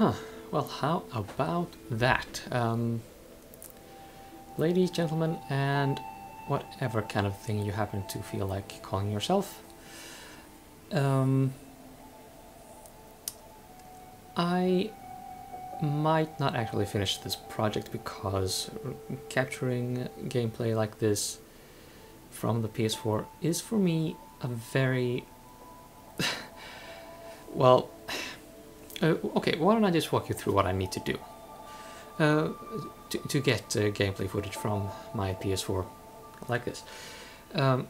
Huh. Well, how about that? Um, ladies, gentlemen, and whatever kind of thing you happen to feel like calling yourself. Um, I might not actually finish this project because capturing gameplay like this from the PS4 is for me a very well uh, okay why don't I just walk you through what I need to do uh, to, to get uh, gameplay footage from my PS4 like this um,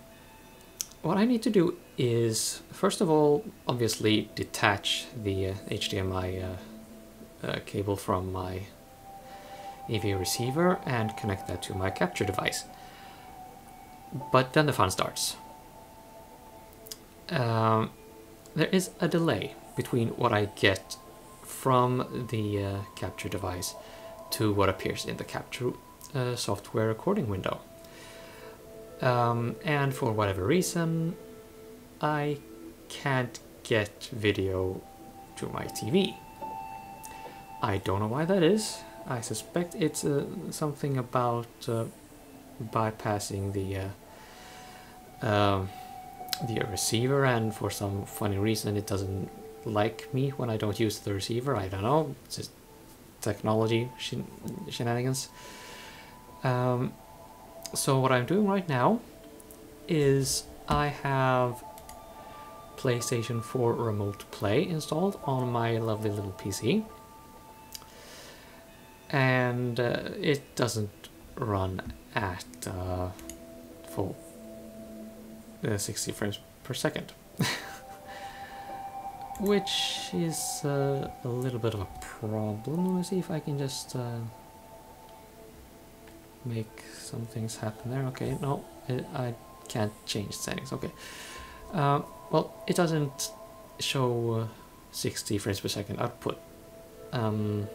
what I need to do is first of all obviously detach the HDMI uh, uh, cable from my AV receiver and connect that to my capture device. But then the fun starts. Um, there is a delay between what I get from the uh, capture device to what appears in the capture uh, software recording window. Um, and for whatever reason, I can't get video to my TV. I don't know why that is. I suspect it's uh, something about uh, bypassing the uh, um, the receiver, and for some funny reason, it doesn't like me when I don't use the receiver. I don't know. It's just technology shen shenanigans. Um, so what I'm doing right now is I have PlayStation 4 Remote Play installed on my lovely little PC and uh, it doesn't run at uh, full uh, 60 frames per second which is uh, a little bit of a problem. Let me see if I can just uh, make some things happen there. Okay no it, I can't change settings. Okay. Uh, well it doesn't show 60 frames per second output. Um,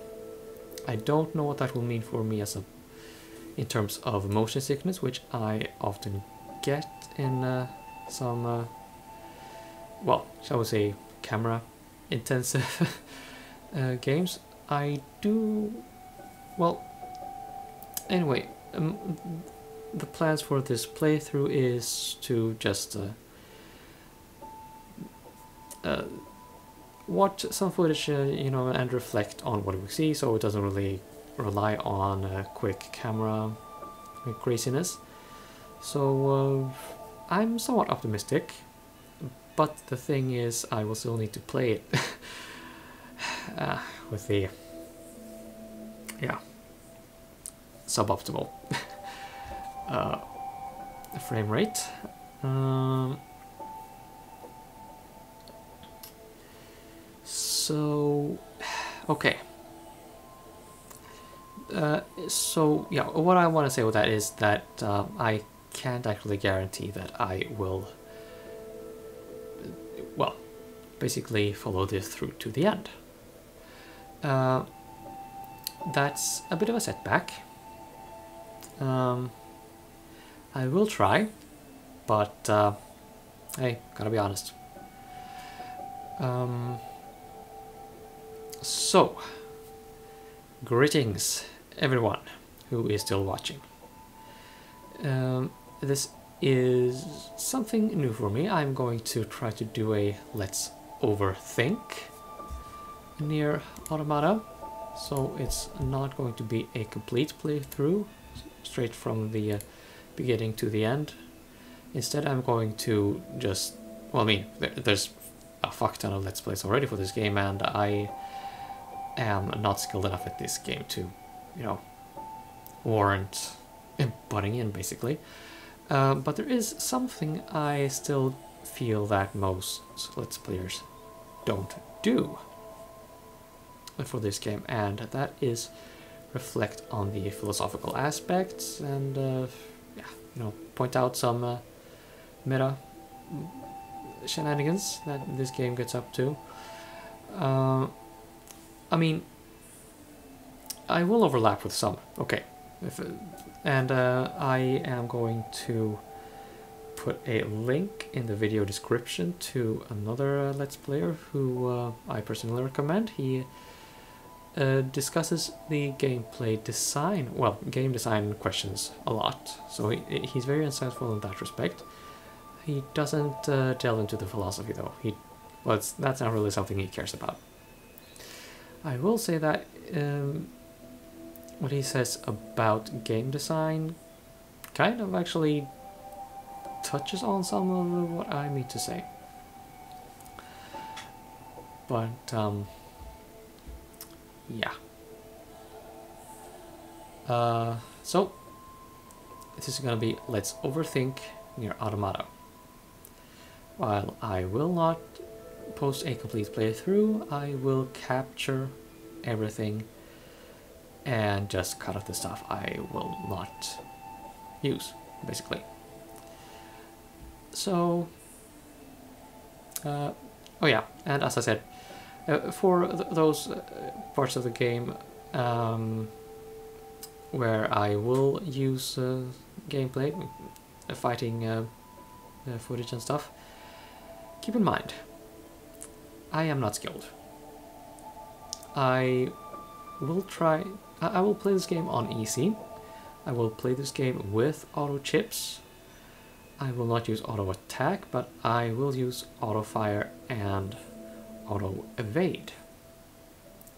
I don't know what that will mean for me as a in terms of motion sickness, which I often get in uh, some, uh, well, shall we say, camera intensive uh, games. I do, well, anyway, um, the plans for this playthrough is to just uh, uh, watch some footage, uh, you know, and reflect on what we see, so it doesn't really rely on quick camera craziness. So uh, I'm somewhat optimistic, but the thing is, I will still need to play it uh, with the yeah suboptimal uh, frame rate. Um, so okay uh, so yeah what I want to say with that is that uh, I can't actually guarantee that I will well basically follow this through to the end. Uh, that's a bit of a setback. Um, I will try but uh, hey gotta be honest. Um, so, greetings everyone who is still watching. Um, this is something new for me. I'm going to try to do a let's overthink Nier Automata. So it's not going to be a complete playthrough straight from the uh, beginning to the end. Instead I'm going to just, well I mean, there's a fuck ton of let's plays already for this game and I am not skilled enough at this game to, you know, warrant butting in, basically. Uh, but there is something I still feel that most Let's Players don't do for this game, and that is reflect on the philosophical aspects and, uh, yeah, you know, point out some uh, meta shenanigans that this game gets up to. Uh, I mean, I will overlap with some. Okay, if, and uh, I am going to put a link in the video description to another uh, Let's Player who uh, I personally recommend. He uh, discusses the gameplay design, well, game design questions a lot. So he, he's very insightful in that respect. He doesn't uh, delve into the philosophy though. He, well, that's not really something he cares about. I will say that um, what he says about game design kind of actually touches on some of what I mean to say. But, um, yeah. Uh, so, this is gonna be Let's Overthink Nier Automata. While I will not post a complete playthrough, I will capture everything and just cut off the stuff I will not use, basically. So, uh, oh yeah, and as I said, uh, for th those uh, parts of the game um, where I will use uh, gameplay, uh, fighting uh, footage and stuff, keep in mind, I am not skilled. I will try, I will play this game on easy. I will play this game with auto chips. I will not use auto attack, but I will use auto fire and auto evade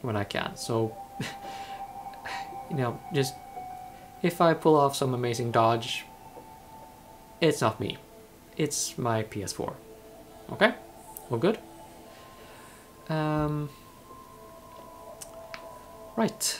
when I can. So, you know, just if I pull off some amazing dodge, it's not me. It's my PS4. Okay? All good? Um, right,